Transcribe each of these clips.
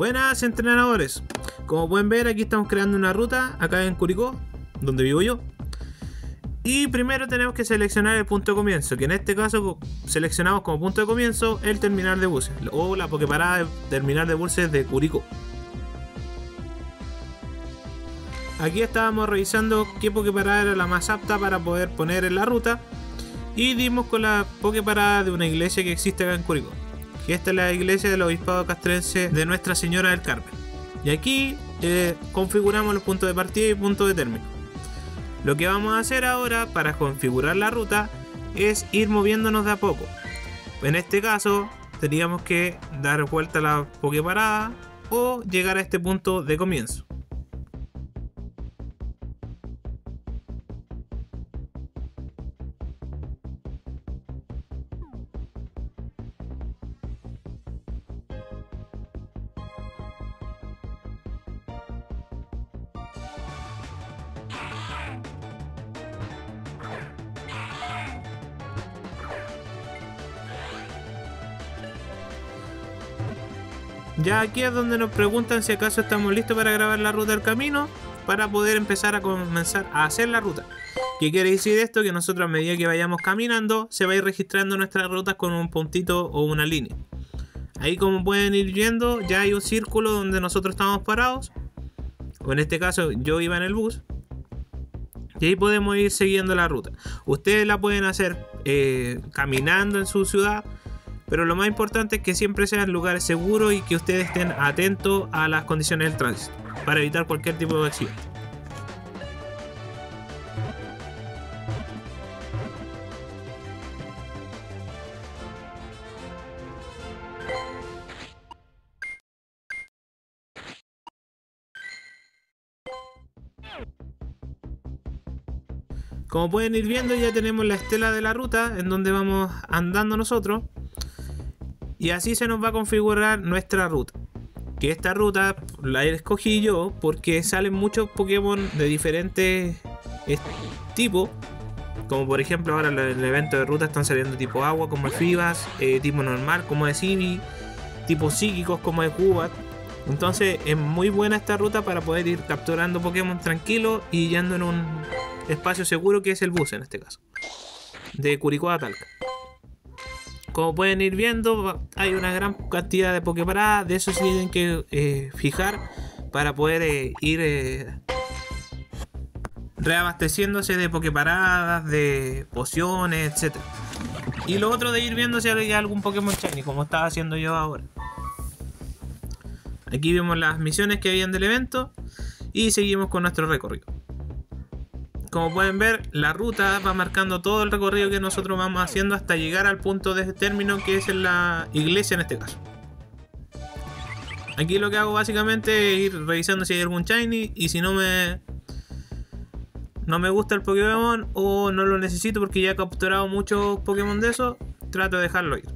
Buenas entrenadores. Como pueden ver, aquí estamos creando una ruta acá en Curicó, donde vivo yo. Y primero tenemos que seleccionar el punto de comienzo, que en este caso seleccionamos como punto de comienzo el terminal de buses, o la Pokeparada de terminal de buses de Curicó. Aquí estábamos revisando qué Pokeparada era la más apta para poder poner en la ruta. Y dimos con la Pokeparada de una iglesia que existe acá en Curicó. Esta es la iglesia del obispado castrense de Nuestra Señora del Carmen. Y aquí eh, configuramos los puntos de partida y puntos de término. Lo que vamos a hacer ahora para configurar la ruta es ir moviéndonos de a poco. En este caso, teníamos que dar vuelta a la Pokeparada o llegar a este punto de comienzo. Ya aquí es donde nos preguntan si acaso estamos listos para grabar la ruta del camino para poder empezar a comenzar a hacer la ruta. ¿Qué quiere decir esto? Que nosotros a medida que vayamos caminando se va a ir registrando nuestras rutas con un puntito o una línea. Ahí como pueden ir viendo ya hay un círculo donde nosotros estamos parados. O en este caso yo iba en el bus. Y ahí podemos ir siguiendo la ruta. Ustedes la pueden hacer eh, caminando en su ciudad pero lo más importante es que siempre sean lugares seguros y que ustedes estén atentos a las condiciones del tránsito para evitar cualquier tipo de accidente. Como pueden ir viendo ya tenemos la estela de la ruta en donde vamos andando nosotros. Y así se nos va a configurar nuestra ruta. Que esta ruta la escogí yo porque salen muchos Pokémon de diferentes tipos. Como por ejemplo ahora en el evento de ruta están saliendo tipo agua como el Fibas, eh, tipo normal como es Eevee, tipo psíquicos como es Gubat. Entonces es muy buena esta ruta para poder ir capturando Pokémon tranquilo y yendo en un espacio seguro que es el bus en este caso. De Curicó a Talca. Como pueden ir viendo, hay una gran cantidad de Poképaradas. De eso se tienen que eh, fijar para poder eh, ir eh, reabasteciéndose de Poképaradas, de pociones, etc. Y lo otro de ir viendo si hay algún Pokémon Shiny, como estaba haciendo yo ahora. Aquí vemos las misiones que habían del evento y seguimos con nuestro recorrido como pueden ver, la ruta va marcando todo el recorrido que nosotros vamos haciendo hasta llegar al punto de término que es en la iglesia en este caso. Aquí lo que hago básicamente es ir revisando si hay algún shiny y si no me no me gusta el Pokémon o no lo necesito porque ya he capturado muchos Pokémon de esos, trato de dejarlo ir.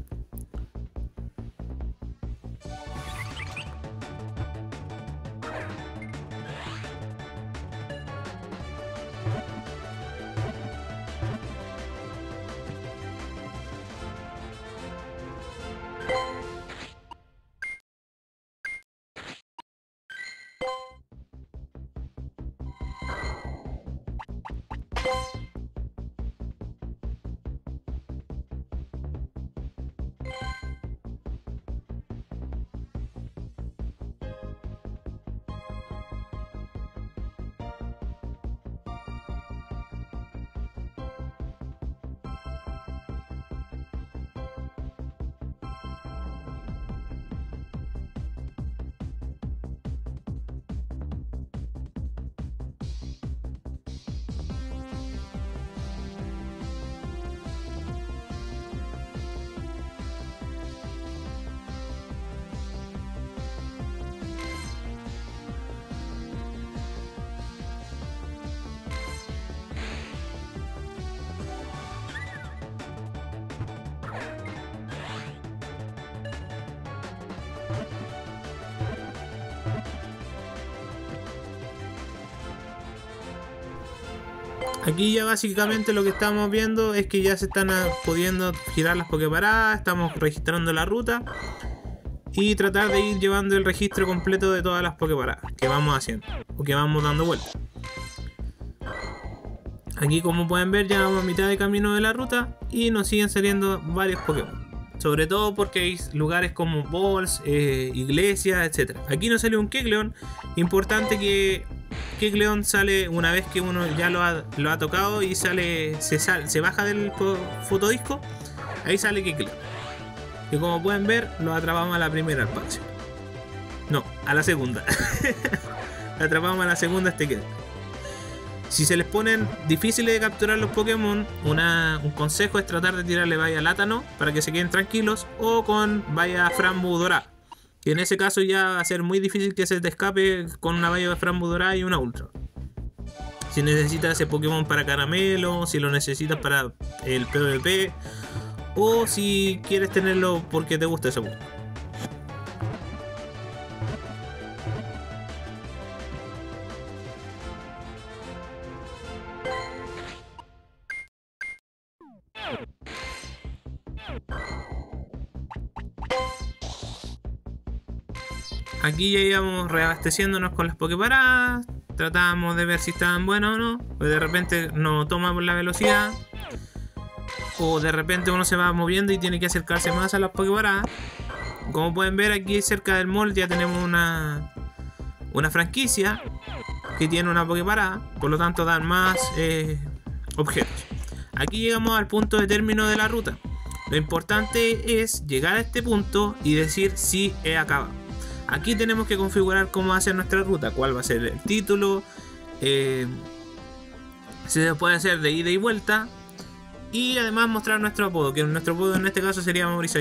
Aquí ya básicamente lo que estamos viendo es que ya se están pudiendo girar las pokeparadas, estamos registrando la ruta. y tratar de ir llevando el registro completo de todas las Poképaradas que vamos haciendo o que vamos dando vueltas. Aquí como pueden ver ya vamos a mitad de camino de la ruta y nos siguen saliendo varios Pokémon. Sobre todo porque hay lugares como balls, eh, iglesias, etc. Aquí nos sale un Kecleon. Importante que Kecleon sale una vez que uno ya lo ha, lo tocado y sale se, se baja del fotodisco. Ahí sale Kecleon. Y como pueden ver, lo atrapamos a la primera expansión. No, a la segunda. atrapamos a la segunda este queda. Si se les ponen difíciles de capturar los Pokémon, un consejo es tratar de tirarle vaya Látano para que se queden tranquilos o con vaya Frambu Dorá. Y en ese caso ya va a ser muy difícil que se te escape con una valla de Frambu Dorá y una Ultra. Si necesitas ese Pokémon para caramelo, si lo necesitas para el PvP, o si quieres tenerlo porque te gusta ese Pokémon. Aquí ya íbamos reabasteciéndonos con las Poképaradas. Tratábamos de ver si estaban buenas o no. Pues de repente no tomamos la velocidad. O de repente uno se va moviendo y tiene que acercarse más a las Poképaradas. Como pueden ver aquí cerca del mall ya tenemos una, una franquicia que tiene una Poképarada. Por lo tanto dan más eh, objetos. Aquí llegamos al punto de término de la ruta. Lo importante es llegar a este punto y decir si he acabado. Aquí tenemos que configurar cómo va a ser nuestra ruta, cuál va a ser el título, eh, si se puede hacer de ida y vuelta, y además mostrar nuestro apodo, que nuestro apodo en este caso sería Mauricio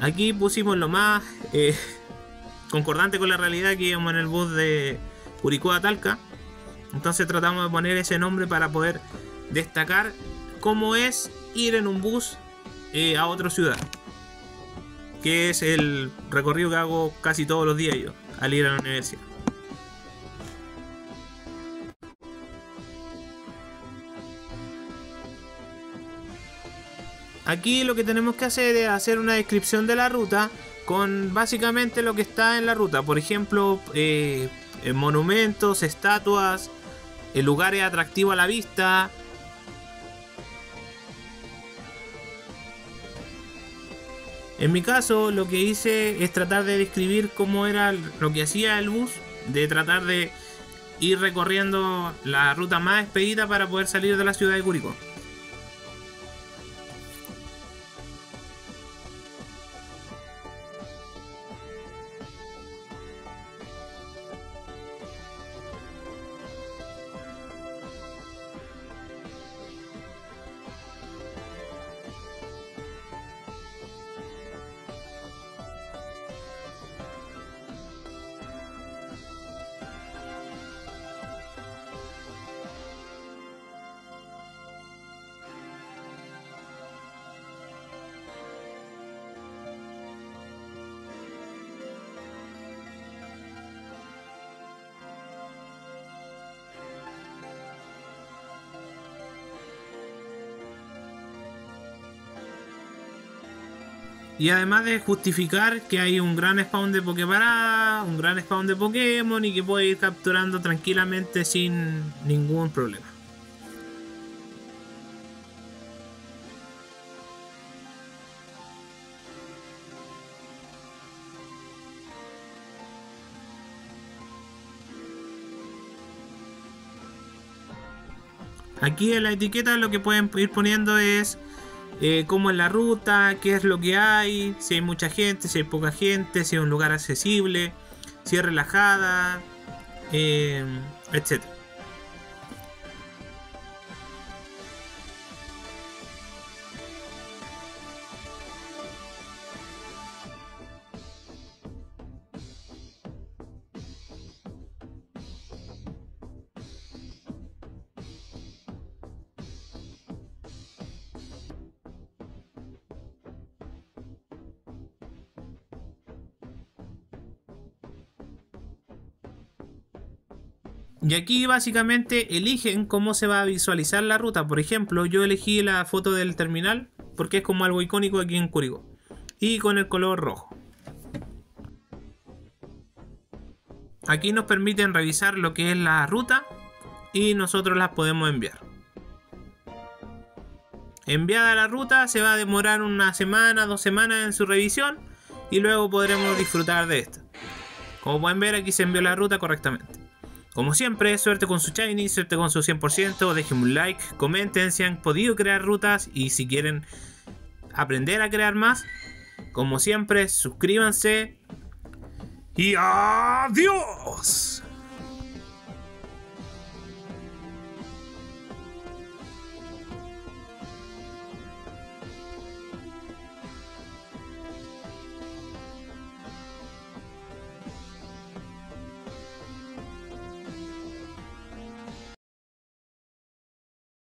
Aquí pusimos lo más eh, concordante con la realidad que íbamos en el bus de Curicó a Talca. Entonces tratamos de poner ese nombre para poder destacar cómo es ir en un bus eh, a otra ciudad que es el recorrido que hago casi todos los días yo al ir a la universidad. Aquí lo que tenemos que hacer es hacer una descripción de la ruta con básicamente lo que está en la ruta. Por ejemplo, eh, monumentos, estatuas, lugares atractivos a la vista, En mi caso, lo que hice es tratar de describir cómo era lo que hacía el bus, de tratar de ir recorriendo la ruta más expedita para poder salir de la ciudad de Curicó. Y además de justificar que hay un gran spawn de Poképará, un gran spawn de Pokémon y que puede ir capturando tranquilamente sin ningún problema. Aquí en la etiqueta lo que pueden ir poniendo es eh, cómo es la ruta, qué es lo que hay, si hay mucha gente, si hay poca gente, si es un lugar accesible, si es relajada, eh, etc. Y aquí básicamente eligen cómo se va a visualizar la ruta. Por ejemplo, yo elegí la foto del terminal porque es como algo icónico aquí en Curicó. Y con el color rojo. Aquí nos permiten revisar lo que es la ruta y nosotros las podemos enviar. Enviada la ruta se va a demorar una semana, dos semanas en su revisión y luego podremos disfrutar de esta. Como pueden ver aquí se envió la ruta correctamente. Como siempre, suerte con su Shiny, suerte con su 100%, dejen un like, comenten si han podido crear rutas y si quieren aprender a crear más. Como siempre, suscríbanse y adiós.